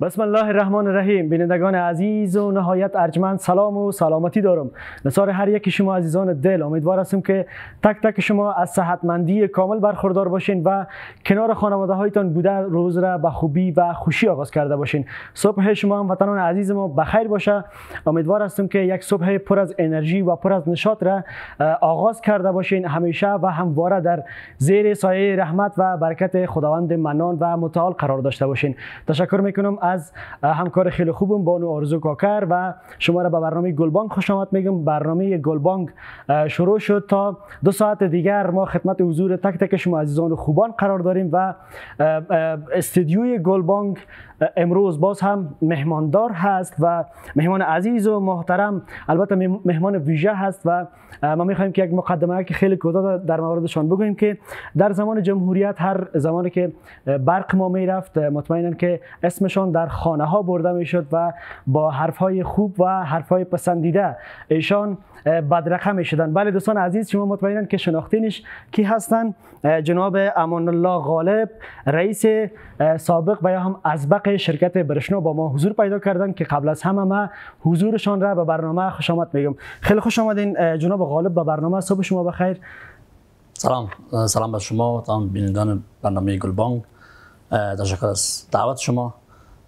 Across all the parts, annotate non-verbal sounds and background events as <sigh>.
بسم الله الرحمن الرحیم بینندگان عزیز و نهایت ارجمند سلام و سلامتی دارم. نصار هر یک شما عزیزان دل امیدوار هستم که تک تک شما از صحتمندی کامل برخوردار باشین و کنار خانواده هایتان بوده روز را به خوبی و خوشی آغاز کرده باشین. صبح شما هم وطنان عزیز ما بخیر باشه. امیدوار هستم که یک صبح پر از انرژی و پر از نشاط را آغاز کرده باشین همیشه و همواره در زیر سایه رحمت و برکت خداوند منان و متعال قرار داشته باشین. تشکر می‌کنم از همکار خیلی خوبم بانو آرزو کاکر و شما را به برنامه گلبانگ خوش آمد میگم. برنامه گلبانگ شروع شد تا دو ساعت دیگر ما خدمت حضور تک تک شما عزیزان خوبان قرار داریم و استودیوی گلبانگ امروز باز هم مهماندار هست و مهمان عزیز و محترم البته مهمان ویژه هست و ما می‌خوایم که یک مقدمه که خیلی کوتاه در موردشان بگوییم که در زمان جمهوریت هر زمانی که برق ما می‌رفت مطمئنا که اسمشان در خانه ها برده می‌شد و با حرف های خوب و حرف های پسندیده ایشان بدرقه می شدن بله دوستان عزیز شما مطمئنا که شناختینش کی هستن؟ جناب امان الله غالب رئیس سابق و یا هم ازبق شرکت برشنا با ما حضور پیدا کردن که قبل از همه ما حضورشان را به برنامه خوش آمد میگم. خیلی خوش آمدین جناب غالب به برنامه صبح شما بخیر. سلام سلام به شما تمام بینندگان برنامه گلبانگ. تشکر از دعوت شما.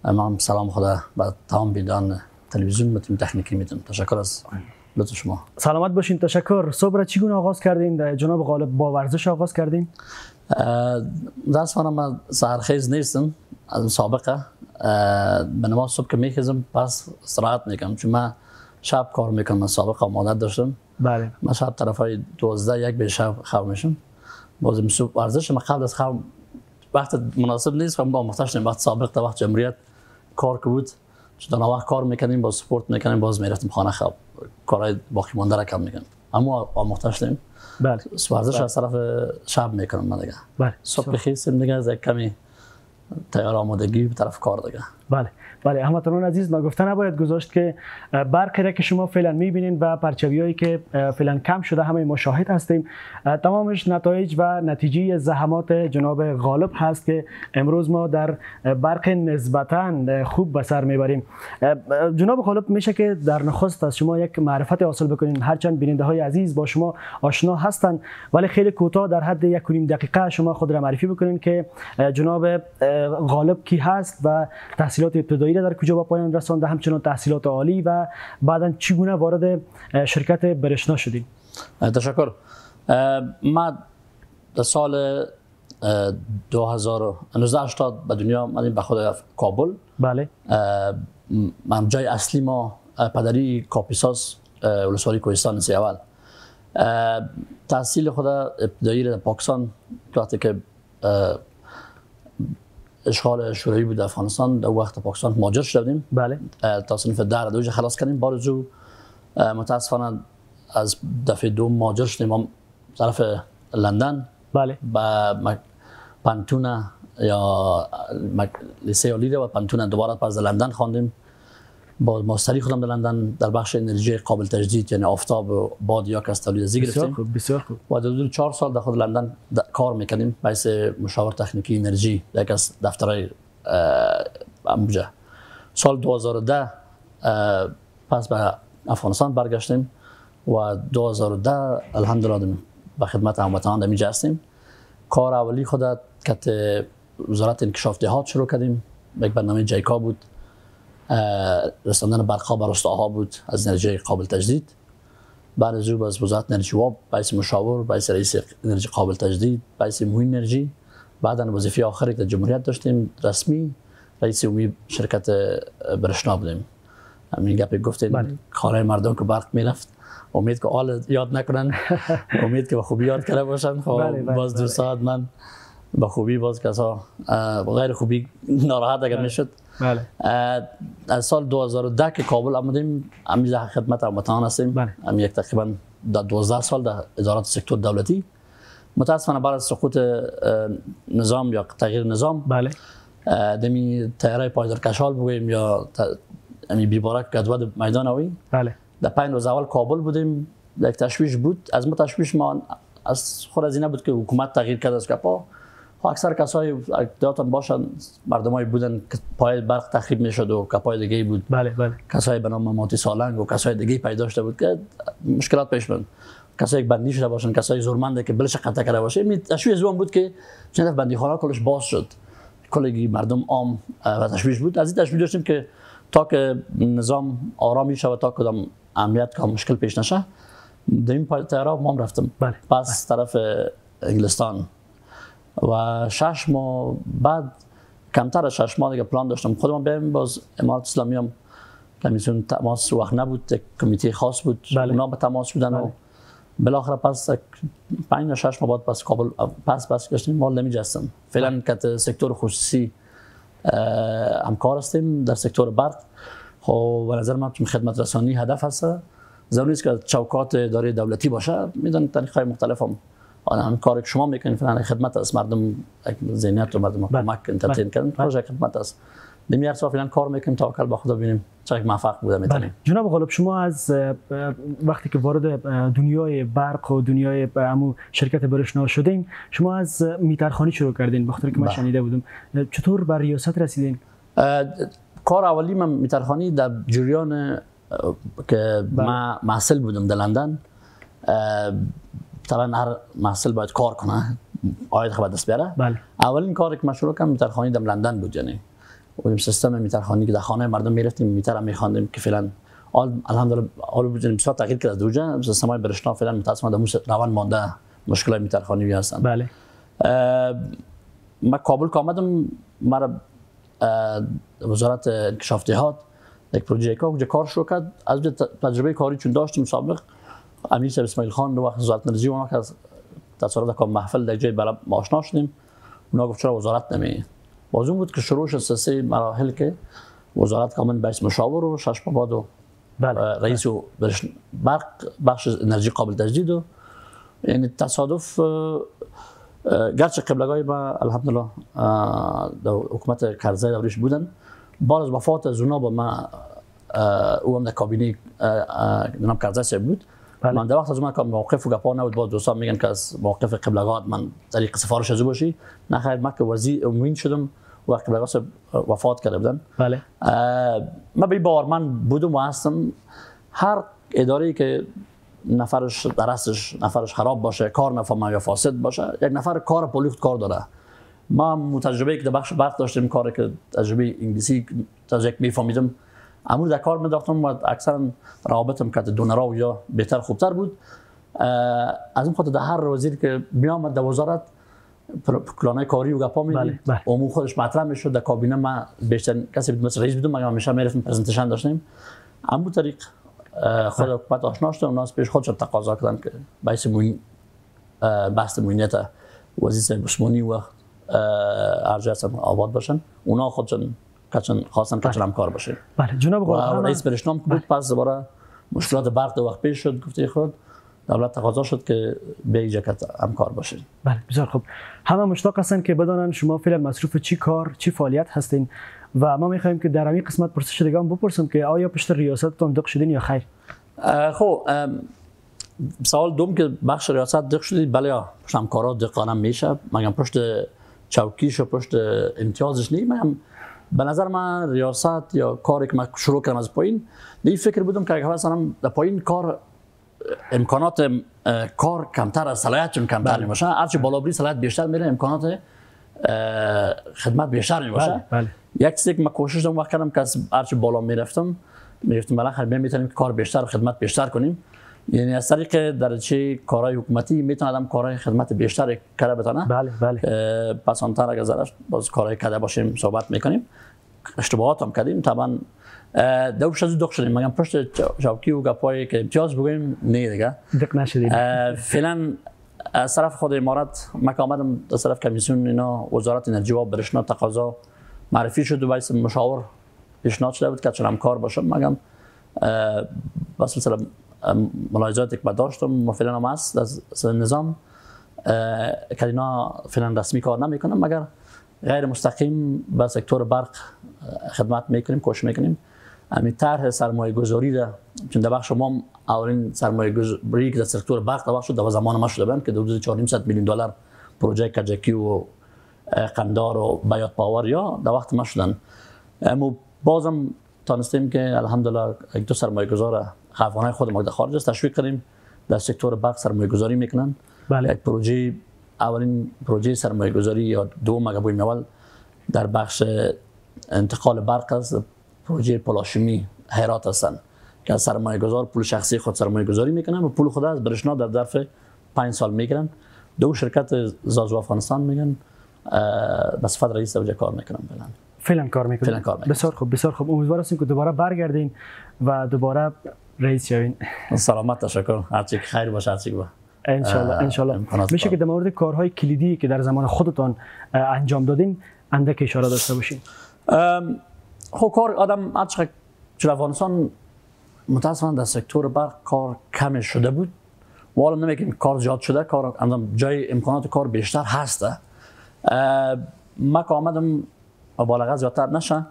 من سلام خدا به تمام بینندگان تلویزیون و تیم تکنیکی می‌تونم تشکر از لطف شما. سلامت باشین تشکر. صبح را چگونه آغاز کردین؟ جناب غالب با ورزش آغاز کردین؟ دست من سهرخیز نیستم. از سابقه به نماز صبح که میخیزم پس استراحت می‌کنم چون من شب کار می‌کنم از سابقه عادت داشتم. بله. من شب طرف های 12 یک به شب خواب میشم. بازم صبح ورزش من قبل از خواب وقت مناسب نیست. و با مختشم وقت سابق تا وقت جمهوریت کار که بود. چون وقت کار می‌کنیم با سپورت می‌کنیم باز می‌رفتیم خانه. خواب کارهای باقی مانده را کم می‌کنم اما آموختش داریم بله. ورزش بله. از طرف شب می‌کنم من دیگه. بله. صبح خیسیم دیگه از کمی تیار آمادگی به طرف کار دیگه. بله. بله هموطنان عزیز نگفته نباید گذاشت که برق را که شما فعلا می‌بینین و پرچوی هایی که فعلا کم شده همه مشاهد هستیم. تمامش نتایج و نتیجه زحمات جناب غالب هست که امروز ما در برق نسبتا خوب به سر می‌بریم. جناب غالب میشه که در نخست از شما یک معرفت حاصل بکنین. هرچند بیننده های عزیز با شما آشنا هستند ولی خیلی کوتاه در حد یک دقیقه شما خود را معرفی بکنین که جناب غالب کی هست و تحصیلات ابتدایی ابتدایی در کجا به پایان رسانده همچنان تحصیلات عالی و بعدا چگونه وارد شرکت برشنا شدید تشکر. ما در سال 2019 به دنیا آمدیم به خود کابل. بله. من جای اصلی ما پدری کاپیساس ولسوالی کوهستان سیاول تحصیل خود ابتدایی در پاکستان وقتی که اشغال شوروی بود افغانستان در وقت پاکستان ماجر شدیم بله. تا صنف در دوج خلاص کردیم. بارزو متاسفانه از دفعه دو ماجر شدیم. طرف لندن بله. با پنتونه یا لیسه و پنتونه دوباره پس لندن خواندیم. با ماستری خودم در لندن در بخش انرژی قابل تجدید یعنی آفتاب و باد یا تولید ازی گرفتیم. خوب بسیار خوب. و در چهار سال در خود لندن کار می‌کنیم باعث مشاور تکنیکی انرژی در یک از دفترهای اموجه سال 2010 پس به افغانستان برگشتیم و 2010 الحمدلله به خدمت هموطنان اینجا هستیم. کار اولی خودت که وزارت انکشاف دهات شروع کردیم. یک برنامه جیکا بود. رساندن برقا بر استاها بود از انرژی قابل تجدید. بعد از او از وزارت انرژی و باعث مشاور باعث رئیس انرژی قابل تجدید باعث مهم انرژی بعدا وظیفه آخری که جمهوریت داشتیم رسمی رئیس عمومی شرکت برشنا بودیم. همین گپی گفتین بله. کارهای مردم که برق می‌رفت. امید که آل یاد نکنن. <laughs> امید که به خوبی یاد کرده باشن. خب بله بله باز دو ساعت من به خوبی باز کسا غیر خوبی ناراحت اگر می‌شد بله. از سال 2010 که کابل آمدیم همیشه خدمت هموطنان هستیم. بله. هم یک تقریبا در 12 سال در ادارات سکتور دولتی. متاسفانه بعد از سقوط نظام یا تغییر نظام بله. دمی تیاره پایدار کشال بگویم یا امی بیبارک گدود میدان اوی بله. در پنج روز اول کابل بودیم. یک تشویش بود. از ما تشویش ما از خود از این بود که حکومت تغییر کرد از کپا. خب اکثر کسای یادتان باشن مردمای بودن که پای برق تخریب می‌شد و کپای دیگه بود. بله بله. کسای به نام ماتی سالنگ و کسای دیگه پیدا شده بود که مشکلات پیش بود کسایی بندی شده باشن کسای زورمنده که بلش قطع کرده باشه. می تشویش زمان بود که چند بندی خانه کلش باز شد. کلگی مردم عام و تشویش بود. از این تشویش داشتیم که تا که نظام آرامی شود تا کدام امنیت که مشکل پیش نشه در این تهران ما رفتم. بله. پس طرف انگلستان. و شش ماه بعد کمتر از شش ماه دیگه پلان داشتم. خودم بریم باز امارات اسلامی هم کمیسیون تماس وقت نبود کمیته خاص بود. بله. اونا به تماس بودن بله. و بالاخره پس پنج شش ماه بعد پس کابل پس پس گشتیم. ما نمیجستم. فعلا که سکتور خصوصی همکار هستیم در سکتور برق. خب به نظر من خدمت رسانی هدف هست. ضروری است که چوکات اداره دولتی باشه. میدن طریق های مختلف هم هم کاری که شما می‌کنید. فعلا خدمت است. مردم ذهنیت رو مردم بله. کمک انترتین بله. کردن. پروژه خدمت است. دمی ارسا فعلا کار می‌کنیم توکل به خدا ببینیم چقدر موفق بوده بله. می‌تونیم جناب غالب شما از وقتی که وارد دنیای برق و دنیای اه، همو شرکت برشنا شدین شما از میترخانی شروع کردین؟ بخاطر که من بله. شنیده بودم. چطور بر ریاست رسیدین؟ کار اولی من میترخانی در جریان که ما محصل بودم در لندن. طبعا هر محصل باید کار کنه. آید خبر دست بیاره. بله. اولین کاری که من شروع کردم میترخانی در لندن بود یعنی و این سیستم میترخانی که در خانه مردم می‌رفتیم میتر هم میخواندیم که فعلا آل الحمدلله آل بودیم بسیار تغییر کرد از دوجه سیستم های برشنا فعلا متاسفانه در روان مانده مشکل های میترخانی هستن بله ما کابل که آمدم مرا وزارت انکشاف یک پروژه کار شروع کرد. از تجربه کاری چون داشتیم سابق امیر صاحب اسماعیل خان رو وقت وزارت انرژی اونا که از تصادف که محفل در جای بالا ما آشنا شدیم. اونا گفت چرا وزارت نمی باز اون بود که شروع شد سه مراحل که وزارت کامل بیس مشاور و شش و بله. رئیس و برق بخش انرژی قابل تجدید و یعنی تصادف گرچه قبلگاه ما الحمدلله در حکومت کرزی دوریش بودن بعد از وفات از اونا با ما او هم در کابینه نام کرزی بود. بله. من در وقت از اون که موقف و گپا نبود باز دوستان میگن که از موقف قبلگاه من طریق سفارش از باشی. نه خیر من که وزیر امین شدم و قبلگاه وفات کرده بودن. بله. من به این باورمند بودم و هستم. هر اداره که نفرش درستش نفرش خراب باشه کار نفهمه یا فاسد باشه یک نفر کار پولیخت کار داره. ما متجربه که در بخش برق داشتیم کاری که تجربه انگلیسی تجربه میفهمیدم امور در کار میداختم و اکثرا روابطم که دونرا و یا بهتر خوبتر بود. از این خاطر در هر وزیر که میامد در وزارت پلانای کاری و گپا بله، می‌دید. بله. عموم خودش مطرح می‌شد. در کابینه ما بیشتر کسی بود مثل رئیس بودم. ما همیشه می‌رفتیم پرزنتیشن داشتیم؟ اما طریق خود حکومت آشنا شدم اوناس پیش خودشون تقاضا کردن که باعث موین بحث موینیت وزیر عثمانی و هستن آباد باشن. اونا خودشون کچن خواستن کچن هم کار باشه. بله جناب و رئیس برشنام که بود پس دوباره مشکلات برق دو وقت پیش شد گفته خود دولت تقاضا شد که به که همکار باشه. بله بسیار خوب. همه مشتاق هستن که بدانن شما فعلا مصروف چی کار چی فعالیت هستین و ما می‌خوایم که در همین قسمت پرسش دیگه هم بپرسم که آیا پشت ریاستتان دق شدین یا خیر؟ خب سوال دوم که بخش ریاست دق شدید بله پشت همکارات دقانم میشه مگم پشت چوکیش و پشت امتیازش نیم به نظر من ریاست یا کاری که من شروع کردم از پایین دی فکر بودم که اگه مثلا در پایین کار امکانات کار کمتر از صلاحیتشون کمتر می‌باشه. هرچی بالا بری صلاحیت بیشتر میره امکانات خدمت بیشتر می‌باشه. بله بله. یک چیزی که من کوشش دارم وقت کردم که از هرچی بالا می‌رفتم می‌رفتم بالاخره می‌تونیم کار بیشتر و خدمت بیشتر کنیم. یعنی از طریق درجه کارهای حکومتی می‌تونه آدم کارهای خدمت بیشتر کرده بتونه. بله بله. پس آنتر اگر ذره باز کارهای کرده باشیم صحبت می‌کنیم. اشتباهات هم کردیم. طبعا دوش از دخ شدیم. مگم پشت چوکی و گپایی که امتیاز بگویم نه دیگه. دق نشدین اه، فعلا از طرف خود امارات من که آمدم از طرف کمیسیون اینا وزارت انرژی و برشنا تقاضا معرفی شد و مشاور پیشنهاد شده بود که چون کار باشم مگم بس مثلا ملاحظاتی که داشتم و فعلا هم هست از نظام. که اینا فعلا رسمی کار نمی‌کنم. مگر غیر مستقیم به سکتور برق خدمت می‌کنیم کوشش می‌کنیم. همین طرح سرمایه گذاری را چون در بخش ما اولین سرمایه گذاری که در سکتور برق در بخش در زمان ما شده بند که حدود 400 میلیون دلار پروژه کجکی و قندار و بیات پاور یا در وقت ما شدن. اما بازم تانستیم که الحمدلله یک دو سرمایه گذار افغانای خود ما در خارج است. تشویق کردیم در سکتور برق سرمایه گذاری می‌کنن. بله. یک پروژه اولین پروژه سرمایه گذاری یا دو مگه اول در بخش انتقال برق است. پروژه پلاشمی هرات هستند که از سرمایه گذار پول شخصی خود سرمایه گذاری می‌کنن و پول خود از برشنا در ظرف 5 سال می‌گیرن. دو شرکت زازو افغانستان میگن به صفت رئیس اوجه کار می‌کنن فعلا. فعلا کار می‌کنن. بسیار خوب بسیار خوب. امیدوار هستیم که دوباره برگردین و دوباره رئیس شوین. سلامت تشکر هرچی که خیر باشه هرچی با. ان شاء الله ان شاء الله امکانات میشه. که در مورد کارهای کلیدی که در زمان خودتان انجام دادین اندک اشاره داشته باشین. خب کار آدم هرچقدر چون افغانستان متاسفانه در سکتور برق کار کم شده بود. و حالا نمیگیم کار زیاد شده کار اندام جای امکانات کار بیشتر هسته اه، ما که آمدم مبالغه زیادتر نشه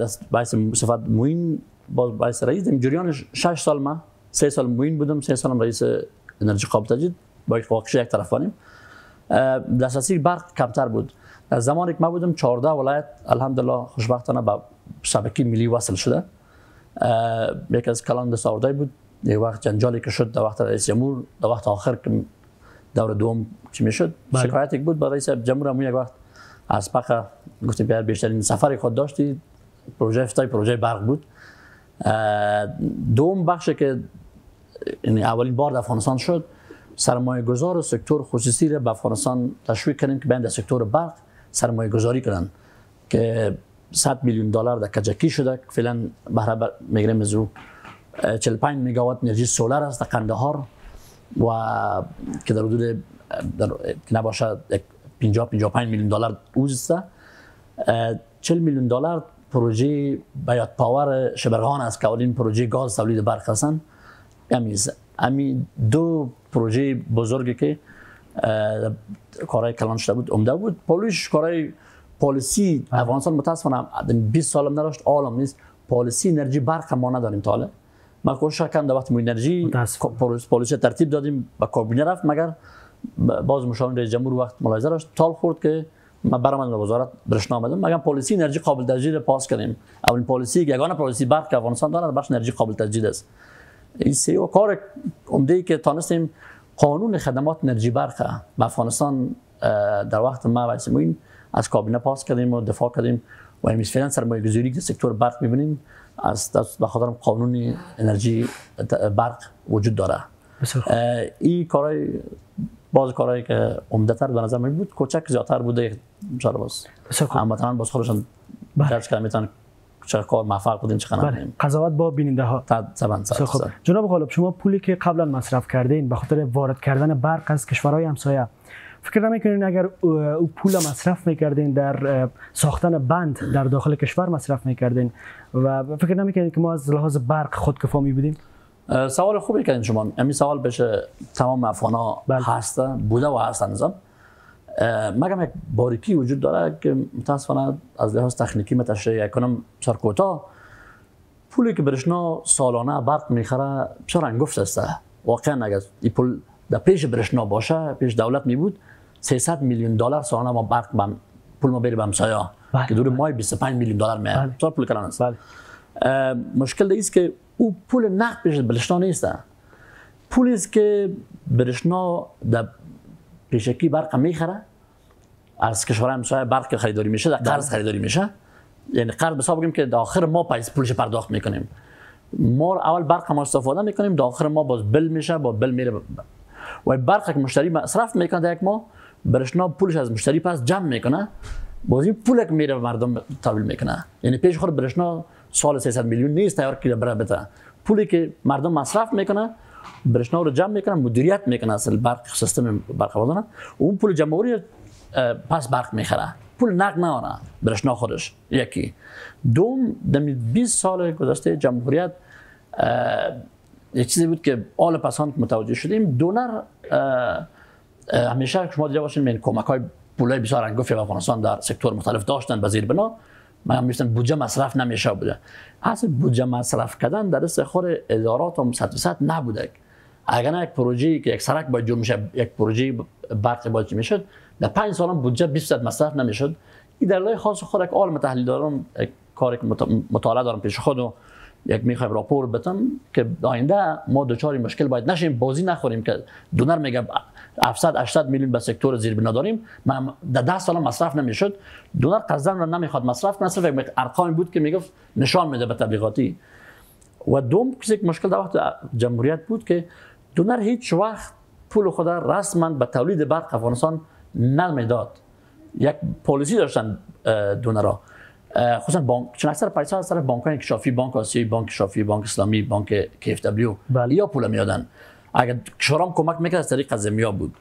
دست باعث صفت موین. باز باعث رئیس دیم جریان شش سال ما سه سال موین بودم سه سالم رئیس انرژی قابل تجدید با یک واقعی یک طرفانیم دسترسی برق کمتر بود در زمانی که ما بودم 14 ولایت الحمدلله خوشبختانه به شبکه ملی وصل شده یکی از کلان دستاوردهای بود یک وقت جنجالی که شد در وقت رئیس جمهور در وقت آخر که دور دوم چی می‌شد. شکایتی که بود با رئیس جمهور هم یک وقت از پخه گفتیم بیشترین سفری خود داشتی پروژه افتای پروژه برق بود دوم بخشی که یعنی اولین بار در افغانستان شد سرمایه گذار و سکتور خصوصی را به افغانستان تشویق کردیم که بیان در سکتور برق سرمایه گذاری کنن که 100 میلیون دلار در کجکی شده. فعلا بهره می‌گیریم از او اه، 45 مگاوات انرژی سولار است در قندهار و که در حدود در که نباشه یک 50 55 میلیون دلار اوز است. اه، 40 میلیون دلار پروژه بیات پاور شبرغان است که اولین پروژه گاز تولید برق هستند امیز. امی دو پروژه بزرگی که اه، کارهای کلان شده بود عمده بود. پولش کارهای پالیسی افغانستان متاسفانه 20 سال نداشت عالم نیست. پالیسی انرژی برق ما نداریم تا حالا. ما کوشش کردم وقت مو انرژی. پالیس- پالیسی ترتیب دادیم به کابینه رفت مگر باز مشاور رئیس جمهور وقت ملاحظه داشت. تال خورد که ما برام به وزارت برشنا آمدم. مگر پالیسی انرژی قابل تجدید پاس کردیم؟ اولین پالیسی که یگانه پالیسی برق که افغانستان دارد بخش انرژی قابل تجدید است. این سه و کار عمده ای که تانستیم قانون خدمات انرژی برق به افغانستان در وقت ما و این از کابینه پاس کردیم و دفاع کردیم و امروز فعلا سرمایه گذاری که سکتور برق می‌بینیم از دست به خاطر قانون انرژی برق وجود داره. این کارهای باز کارهایی که عمده تر به نظر می بود کوچک زیادتر بوده. چرا باز. هموطنان باز خودشان بله. درک کردن می‌تونن چه کار موفق بودیم چه بله قضاوت با بیننده ها خوب. سر جناب غالب شما پولی که قبلا مصرف کردین به خاطر وارد کردن برق از کشورهای همسایه فکر نمی‌کنین اگر او پول مصرف می‌کردین در ساختن بند در داخل کشور مصرف می‌کردین و فکر نمی‌کنین که ما از لحاظ برق خودکفا می بودیم سوال خوبی کردین شما همین سوال بشه تمام افغانا بله. هسته بوده و هستن نظام مگم یک باریکی وجود داره که متاسفانه از لحاظ تکنیکی متشریح کنم بسیار کوتاه. پولی که برشنا سالانه برق می‌خره بسیار انگفت است؟ واقعا اگر این پول در پیش برشنا باشه پیش دولت می بود 300 میلیون دلار سالانه ما برق بم پول ما بری به همسایه بله. که دور مای 25 میلیون دلار بله. میاد بسیار پول کلان است. بله. مشکل است که او پول نقد پیش برشنا نیست. پولی است که برشنا در پیشکی برق می‌خره. از کشور همسایه برق که خریداری میشه در قرض خریداری میشه. یعنی قرض حساب بگیم که در آخر ما پیس پولش پرداخت می‌کنیم. ما اول برق ما استفاده می‌کنیم در آخر ما باز بل میشه با بل میره. و برق که مشتری مصرف می‌کنه در یک ماه برشنا پولش از مشتری پس جمع می‌کنه. باز این پول که میره به مردم تحویل می‌کنه. یعنی پیش خود برشنا سال 300 میلیون نیست تیار که بره بده. پولی که مردم مصرف می‌کنه برشنا رو جمع می‌کنه مدیریت می‌کنه اصل برق سیستم برق بازانه اون پول جمهوری پس برق می‌خره پول نقد نمانه برشنا خودش یکی. دوم دمی 20 سال گذشته جمهوریت یک چیزی بود که آل پسان متوجه شدیم. دونر همیشه شما دیده باشین من کمک های پولای بسیار انگفتی افغانستان در سکتور مختلف داشتن به زیر بنا. من هم میشتن بودجه مصرف نمیشه بوده. اصل بودجه مصرف کردن در دست خور ادارات و مؤسسات نبوده. اگر یک پروژه که یک سرک باید جور میشه یک پروژه برق باید می‌شد در پنج سال بودجه 20 مصرف نمی‌شد. این دلایل خاص خود یک عالم کاری که مطالعه دارم پیش خود و یک می‌خوایم راپور بتم که آینده ما دوچاری مشکل باید نشیم بازی نخوریم که دونر میگه 700 800 میلیون به سکتور زیر بنا داریم. ما در 10 سال مصرف نمی‌شد. دونر قزدن رو نمی‌خواد مصرف کنه صرف یک ارقامی بود که می‌گفت نشان میده به تبلیغاتی. و دوم یک مشکل در وقت جمهوریت بود که دونر هیچ وقت پول خود رسما به تولید برق افغانستان نمی‌داد یک پالیسی داشتن دونرها خصوصا بانک. چون اکثر پیسه از طرف بانک کشافی بانک آسیایی بانک کشافی بانک اسلامی بانک کیف دبلیو بله. یا پول میادن اگر کشورام کمک می‌کرد از طریق زمیا بود.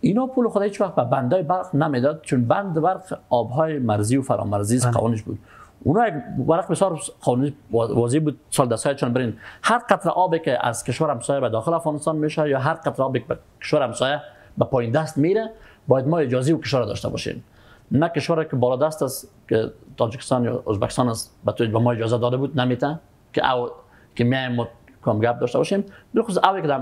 اینا پول خود هیچ وقت به بندای برق نمی‌داد چون بند برق آبهای مرزی و فرامرزی بله. قوانش بود. اونا یک ورق بسیار قانونی واضح بود. سال دست چون برین هر قطره آبی که از کشور همسایه به داخل افغانستان میشه یا هر قطره آبی که به کشور همسایه به پایین دست میره باید ما اجازه و کشور داشته باشیم. نه کشوری که بالا دست است که تاجیکستان یا ازبکستان است به تو به ما اجازه داده بود نمیته که او که میایم ما کم گپ داشته باشیم. بخصوص اوی که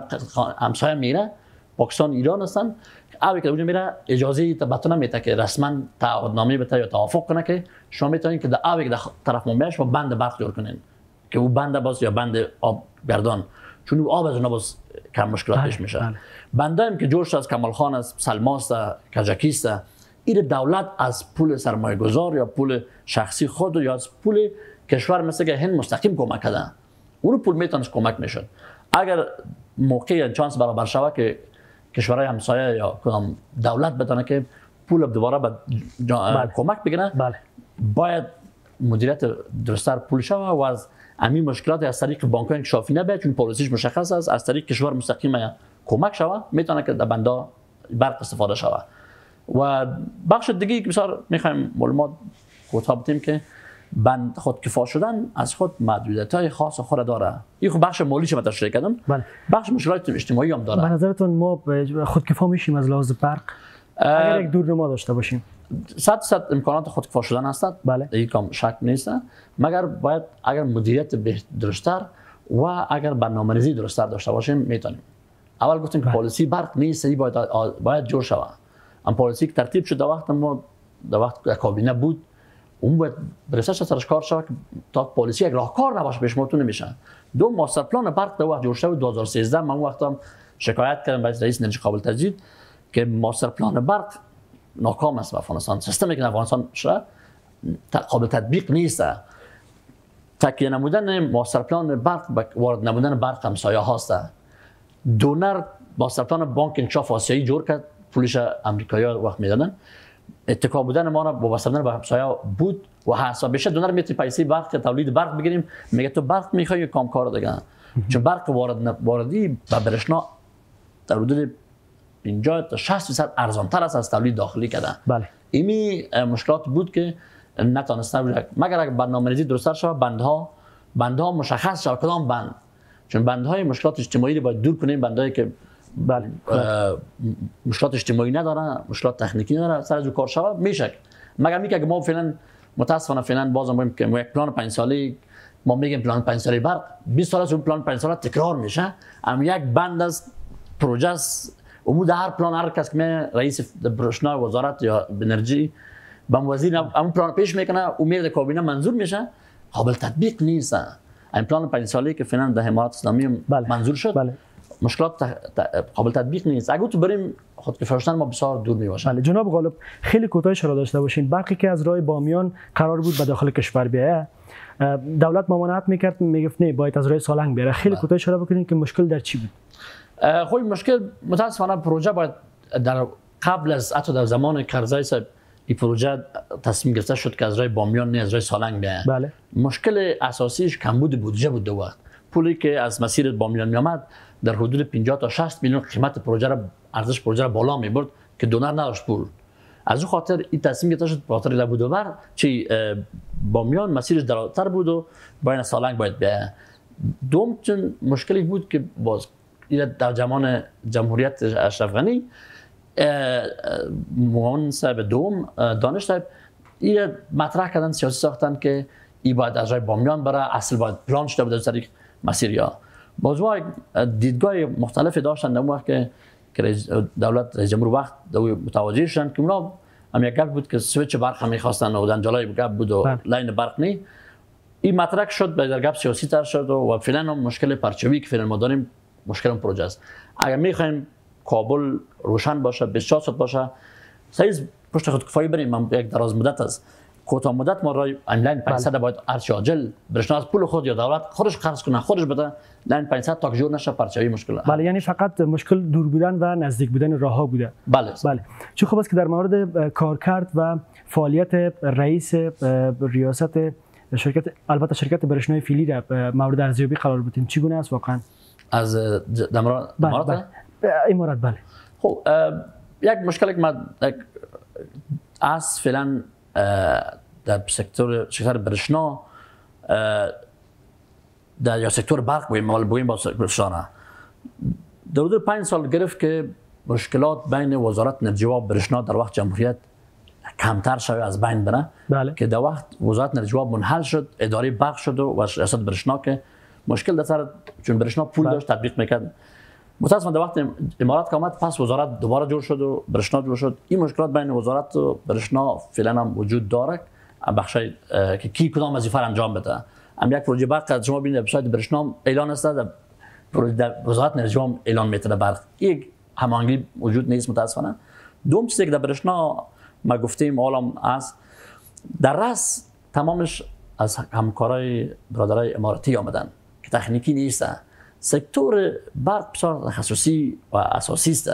همسایه میره پاکستان ایران هستن. اوی که میره اجازه به تو نمیته که رسما تعهدنامه بده یا توافق کنه که شما می‌تونید که در اوی که در طرف ما میاش با بند برق جور کنین. که او بند باز یا بند آب گردان. چون او آب از اونها باز کم مشکلات پیش میشه. بله. بنده که جورش از کمال خان است سلماست کجکیست این دولت از پول سرمایه گذار یا پول شخصی خود یا از پول کشور مثل که هند مستقیم کمک کردن اون پول می‌تونست کمک می‌شد اگر موقع چانس برابر شود که کشورهای همسایه یا کدام دولت بدانه که پول دوباره به بله. کمک بگیره بله. باید مدیریت درستر پول شود و از امی مشکلات از طریق بانک شافی نباید چون پالیسیش مشخص است از طریق کشور مستقیم کمک شود می‌تونه که در بندا برق استفاده شود و بخش دیگه که بسیار می‌خوایم معلومات کوتاه بدیم که بند خود کفا شدن از خود محدودیت های خاص خود داره. این خود بخش مالی شما تشریح کردم؟ بله. بخش مشکلات اجتماعی هم داره. به نظرتون ما خود کفا میشیم از لحاظ برق؟ اگر یک دور ما داشته باشیم. صد صد امکانات خود کفا شدن هستند بله. این کام شک نیست. مگر باید اگر مدیریت درستر و اگر برنامه‌ریزی درستر داشته باشیم می‌تونیم. اول گفتیم که بله. پالیسی برق نیست باید باید جور شود. ام پالیسی که ترتیب شد در وقت ما در وقت کابینه بود اون باید برسش سرش کار شد که تا پالیسی یک راهکار نباشه پیش تو نمیشه دو ماستر پلان برق در وقت جور شد 2013 من وقتم شکایت کردم به رئیس انرژی قابل تجدید که ماستر پلان برق ناکام است در افغانستان سیستمی که افغانستان شده قابل تطبیق نیست تکیه نمودن ماستر پلان برق وارد نمودن برق همسایه هاست دونر ماستر پلان بانک انکشاف آسیایی جور کرد پولش امریکایی وقت می‌دادن. اتکا بودن ما را با بودن به همسایه بود و حساب بشه دونر می‌تونی پیسه برق تولید برق بگیریم. میگه تو برق می‌خوای کام کار دیگه چون برق وارد واردی به برشنا در حدود 50 تا 60 درصد ارزان تر است از تولید داخلی کردن. بله. ایمی مشکلات بود که نتونستن مگر اگر برنامه‌ریزی درست شود بندها بندها مشخص شود کدام بند؟ چون بندهای مشکلات اجتماعی رو باید دور کنیم. بندهایی که بله مشکلات اجتماعی نداره مشکلات تکنیکی نداره سر از کار شود میشه. مگر میگه ما فعلا متاسفانه فعلا بازم میگیم که یک پلان 5 ساله ما میگیم پلان 5 ساله برق 20 سال از اون پلان 5 ساله تکرار میشه. اما یک بند از پروژه امود هر پلان هر کس که رئیس برشنا وزارت یا انرژی به وزیر اون پلان پیش می‌کنه امید کابینه منظور میشه. قابل تطبیق نیست. این پلان 5 ساله که فعلا در حمایت اسلامی بله. منظور شد. بله. مشکلات قابل تطبیق نیست. اگه تو بریم خود کفاشتن ما بسیار دور می بله جناب غالب خیلی کوتاه را داشته باشین. برقی که از راه بامیان قرار بود به داخل کشور بیایه دولت ممانعت می‌کرد می‌گفت نه باید از راه سالنگ بیاره خیلی بله. کوتاه اشاره بکنین که مشکل در چی بود؟ خب مشکل متاسفانه پروژه باید در قبل از حتی در زمان کرزی صاحب این پروژه تصمیم گرفته شد که از راه بامیان نه از راه سالنگ بیایه بله. مشکل اساسیش کمبود بودجه بود دو وقت. پولی که از مسیر بامیان میامد در حدود 50 تا 60 میلیون قیمت پروژه را ارزش پروژه را بالا می برد که دونر نداشت پول. از اون خاطر این تصمیم گرفته شد خاطر لبودوبر چی بامیان مسیرش دراتر بود و باید سالنگ باید به دوم چون مشکلی بود که باز در زمان جمهوریت اشرف غنی موان صاحب دوم دانش صاحب این مطرح کردن سیاسی ساختن که ای باید از رای بامیان بره اصل باید پلان شده بود از طریق مسیر یا. موضوع دیدگاه مختلفی داشتن در وقت که دولت رئیس جمهور وقت متوجه شدن که اونا هم یک گپ بود که سویچ برق هم می‌خواستن و در جلای گپ بود و بله. لاین برق نی. این مطرح شد به در گپ سیاسی تر شد و فعلا هم مشکل پرچوی که فعلا ما داریم مشکل پروژه است. اگر می‌خوایم کابل روشن باشه 24 ساعت باشه سایز پشت خود کفایی بریم من یک دراز مدت است. کوتاه مدت ما رای لاین 500 بله. باید ارچ عاجل برشنا از پول خود یا دولت خودش قرض کنه خودش بده لاین 500 تا جور نشه پرچوی مشکل بله یعنی فقط مشکل دور بودن و نزدیک بودن راه ها بوده بله بله چه خوب است که در مورد کارکرد و فعالیت رئیس ریاست شرکت البته شرکت برشنای فیلی را مورد ارزیابی قرار بدیم چگونه است واقعا از دمرات بله بله. امارات بله خب یک مشکل که ما از فعلا در سکتور شکر برشنا در یا سکتور برق بگیم مال بگیم با برشنا در حدود پنج سال گرفت که مشکلات بین وزارت انرژی و برشنا در وقت جمهوریت کمتر شوی از بین بره بله. که در وقت وزارت انرژی منحل شد اداره برق شد و ریاست برشنا که مشکل در سر چون برشنا پول بله. داشت تطبیق می‌کرد متاسفانه وقت امارات که آمد پس وزارت دوباره جور شد و برشنا جور شد. این مشکلات بین وزارت و برشنا فعلا هم وجود داره. بخشای که کی کدام وظیفه انجام بده. هم یک پروژه برق شما ببینید وبسایت برشنا اعلان است در وزارت انرژی هم اعلان می‌تونه برق. یک هماهنگی وجود نیست متاسفانه. دوم چیزی که در برشنا ما گفتیم عالم است در رس تمامش از همکارای برادرای اماراتی آمدن که تکنیکی نیست. سکتور برق بسیار تخصصی و اساسی است.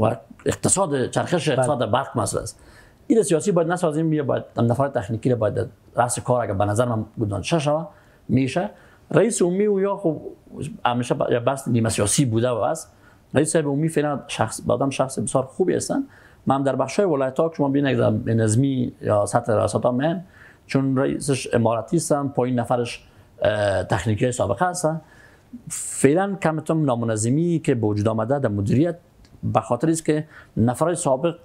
و اقتصاد چرخش بله. اقتصاد برق مسئله است این سیاسی باید نسازیم یا باید نفر تکنیکی را باید رأس کار اگر به نظر من گذاشته شود میشه. رئیس عمومی و یا خب همیشه یا بس نیمه سیاسی بوده و است. رئیس صاحب عمومی فعلا شخص بعدم شخص بسیار خوبی هستن. من در بخش های ولایت ها شما ببینید به نظمی یا سطح ریاست ها من چون رئیسش اماراتی هستن پایین نفرش تکنیکی سابقه هستن. فعلا کمتون نامنظمی که به وجود آمده در مدیریت به خاطر است که نفرای سابق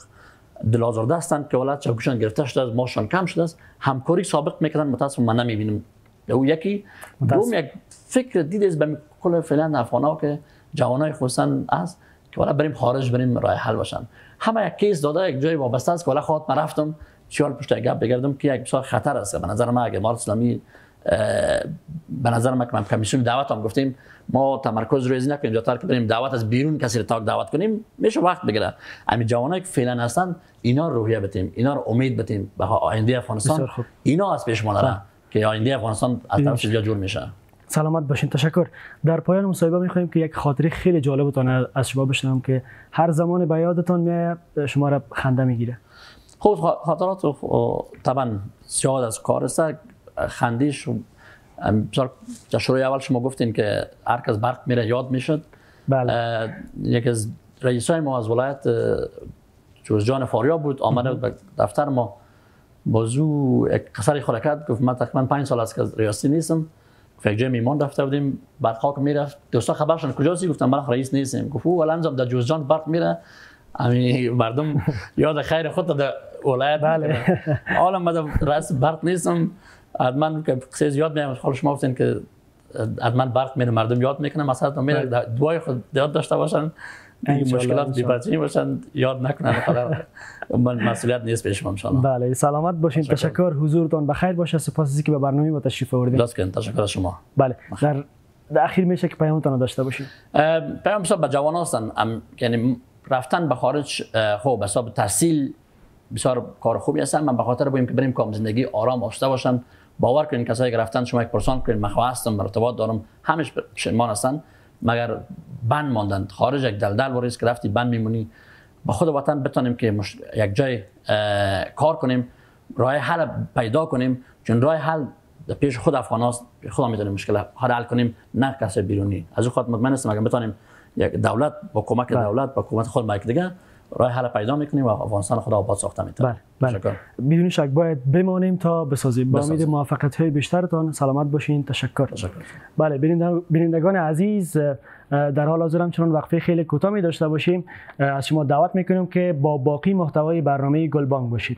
دلازرده هستند که ولایت چوکشان گرفته شده از ماشان کم شده است. همکاری سابق می‌کنن متاسف من نمی‌بینم. او یکی. دوم یک فکر دیده است به کل فعلا افغانا که جوانای خصوصا است که والا بریم خارج بریم راه حل باشن همه یک کیس داده یک جای وابسته است که والا خود من رفتم چیال پشت گپ بگردم که یک بسیار خطر است. به نظر من اگه مال اسلامی به نظر من که کمیسیون دعوت هم گفتیم ما تمرکز روی نکنیم جاتر که بریم دعوت از بیرون کسی رو تاک دعوت کنیم میشه وقت بگیره. همین جوانایی که فعلا هستن اینا رو روحیه بتیم اینا رو امید بتیم. به آینده افغانستان اینا از پیش ما که آینده افغانستان از طرف جور میشه. سلامت باشین. تشکر. در پایان مصاحبه می‌خوایم که یک خاطره خیلی جالبتان از شما بشنوم که هر زمان به یادتان میاد شما را خنده می‌گیره. خب خاطرات طبعا زیاد از کار است خندیش در شروع اول شما گفتین که هر کس برق میره یاد می‌شد. بله. یکی از رئیسای ما از ولایت جان فاریاب بود آمده به دفتر ما. یک قصری خورکت گفت من تقریبا پنج سال است که ریاستی نیستم. یک جای میمان رفته بودیم برق خاک می‌رفت. دوستا خبرشون کجاست؟ گفتم من رئیس نیستم. گفت او الان در جان برق میره. همین مردم یاد خیر خود در ولایت بله. حالا من رئیس برق نیستم. حتما که قصه زیاد میام حال شما گفتین که حتما برق میره مردم یاد می‌کنه مثلا میره بله. دعای خود یاد داشته باشن. مشکلات بی باشن یاد نکنن. من مسئولیت نیست پیش ان بله سلامت باشین. تشکر. حضورتون بخیر باشه. سپاس که به برنامه با تشریف آوردین. لطف کن. تشکر از شما. بله. در در اخیر میشه که پیامتون داشته باشین. پیام حساب به جوان هستن. یعنی رفتن به خارج خب حساب تحصیل بسیار کار خوبی هستن. من به خاطر بگیم که بریم کام زندگی آرام آشته باشن باور کنین کسایی که رفتن شما یک پرسان کنین من هستم ارتباط دارم همش پشیمان هستن. مگر بند ماندن؟ خارج یک دلدل وریس که رفتی بند میمونی. با خود وطن بتونیم که مش... یک جای کار کنیم راه حل پیدا کنیم. چون راه حل در پیش خود افغان هاست خدا می‌دونیم مشکل حل کنیم نه کسی بیرونی. از او خاطر مطمئن هستم اگر بتونیم یک دولت با کمک بله. دولت با حکومت خود ما دیگه راه حل پیدا می‌کنیم و افغانستان خدا آباد ساخته می‌تونه. بله بله. بدون شک باید بمانیم تا بسازیم. با امید موفقیت های بیشترتان سلامت باشین. تشکر. تشکر. بله بینندگان عزیز در حال حاضر چون وقفه خیلی کوتاهی داشته باشیم. از شما دعوت می‌کنیم که با باقی محتوای برنامه گلبانگ باشید.